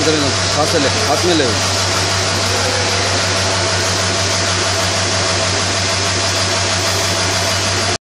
ಇದರಿಂದ ಕಾಸಲ್ಲೇ ಆದಮೇಲೆ